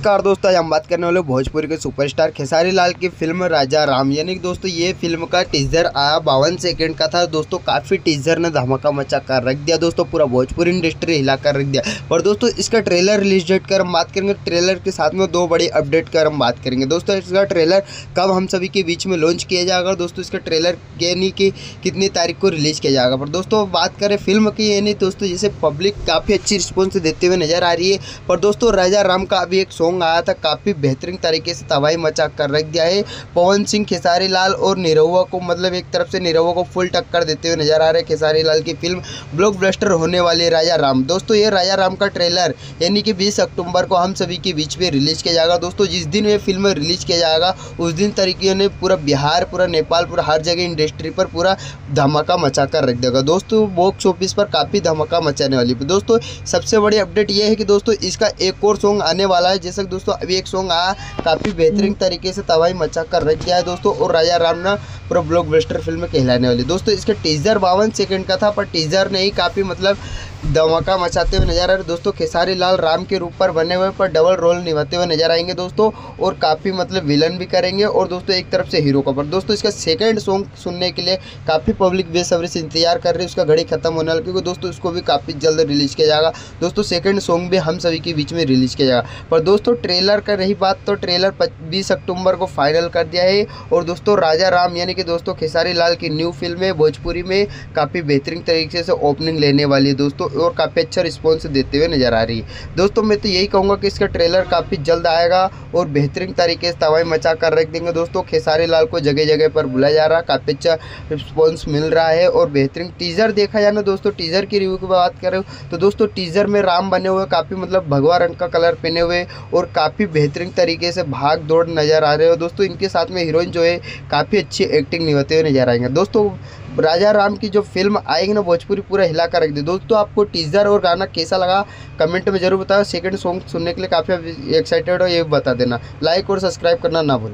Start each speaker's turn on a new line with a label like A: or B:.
A: नमस्कार दोस्तों, आज हम बात करने वाले भोजपुरी के सुपरस्टार खेसारी लाल की फ़िल्म राजा राम। यानी कि दोस्तों, ये फ़िल्म का टीजर आया बावन सेकंड का था। दोस्तों, काफ़ी टीजर ने धमाका मचा कर रख दिया दोस्तों, पूरा भोजपुरी इंडस्ट्री हिला कर रख दिया। और दोस्तों, इसका ट्रेलर रिलीज़ डेट कर हम बात करेंगे। ट्रेलर के साथ में दो बड़ी अपडेट कर हम बात करेंगे। दोस्तों, इसका ट्रेलर कब हम सभी के बीच में लॉन्च किया जाएगा? दोस्तों, इसका ट्रेलर यानी कि कितनी तारीख को रिलीज़ किया जाएगा? पर दोस्तों, बात करें फ़िल्म की, यानी दोस्तों, जिसे पब्लिक काफ़ी अच्छी रिस्पॉन्स देते हुए नज़र आ रही है। पर दोस्तों, राजा राम का अभी एक सॉन्ग आया था, काफ़ी बेहतरीन तरीके से तबाही मचा कर रख दिया है। पवन सिंह, खेसारी लाल और निरहुआ को मतलब एक तरफ़ से निरहुआ को फुल टक्कर देते हुए नज़र आ रहे खेसारी लाल की फ़िल्म ब्लॉकबस्टर होने वाली राजा राम। दोस्तों, ये राजा राम का ट्रेलर, यानी कि 20 अक्टूबर को हम सभी के बीच में रिलीज़ किया जाएगा। दोस्तों, जिस दिन ये फ़िल्म रिलीज़ किया जाएगा, उस दिन तरीके ने पूरा बिहार, पूरा नेपाल, पूरा हर जगह इंडस्ट्री पर पूरा धमाका मचा कर रख देगा दोस्तों बॉक्स ऑफ़िस पर काफ़ी धमाका मचाने वाली दोस्तों, सबसे बड़ी अपडेट ये है कि दोस्तों, इसका एक और सॉन्ग आने वाला है, जैसे दोस्तों अभी एक सॉन्ग आया काफ़ी बेहतरीन तरीके से तबाही मचा कर रख गया है दोस्तों और राजा राम ना पूरा ब्लॉक फ़िल्म कहलाने वाली। दोस्तों इसका टीजर बावन सेकंड का था पर टीजर नहीं काफ़ी मतलब धमाका मचाते हुए नज़र आ रहे दोस्तों, खेसारी लाल राम के रूप पर बने हुए पर डबल रोल निभाते हुए नज़र आएँगे दोस्तों, और काफ़ी मतलब विलन भी करेंगे। और दोस्तों, एक तरफ़ से हीरो का पर दोस्तों, इसका सेकंड सॉन्ग सुनने के लिए काफ़ी पब्लिक बेसब्री से इंतज़ार कर रही है। उसका घड़ी खत्म होने वाला क्योंकि दोस्तों, इसको भी काफ़ी जल्द रिलीज़ किया जाएगा। दोस्तों सेकेंड सॉन्ग भी हम सभी के बीच में रिलीज़ किया जाएगा। पर दोस्तों ट्रेलर का रही बात तो ट्रेलर बीस अक्टूबर को फाइनल कर दिया है। और दोस्तों, राजा राम, यानी कि दोस्तों, खेसारी लाल की न्यू फ़िल्म है, भोजपुरी में काफ़ी बेहतरीन तरीके से ओपनिंग लेने वाली है दोस्तों। और काफ़ी अच्छा रिस्पॉन्स देते हुए नज़र आ रही है। दोस्तों, मैं तो यही कहूँगा कि इसका ट्रेलर काफ़ी जल्द आएगा और बेहतरीन तरीके से तवाई मचा कर रख देंगे। दोस्तों, खेसारी लाल को जगह जगह पर बुलाया जा रहा है। काफ़ी अच्छा रिस्पॉन्स मिल रहा है और बेहतरीन टीज़र देखा जाए ना दोस्तों टीज़र की रिव्यू की बात करें तो दोस्तों टीज़र में राम बने हुए, काफ़ी मतलब भगवा रंग का कलर पहने हुए और काफ़ी बेहतरीन तरीके से भाग दौड़ नज़र आ रहे हो। दोस्तों, इनके साथ में हीरोइन जो है, काफ़ी अच्छी एक्टिंग निभाते हुए नज़र आएँगे। दोस्तों राजा राम की जो फ़िल्म आएगी ना भोजपुरी पूरा हिला कर रख दी। दोस्तों, आपको टीज़र और गाना कैसा लगा कमेंट में ज़रूर बताओ। सेकंड सॉन्ग सुनने के लिए काफ़ी एक्साइटेड हो, ये बता देना। लाइक और सब्सक्राइब करना ना भूलें।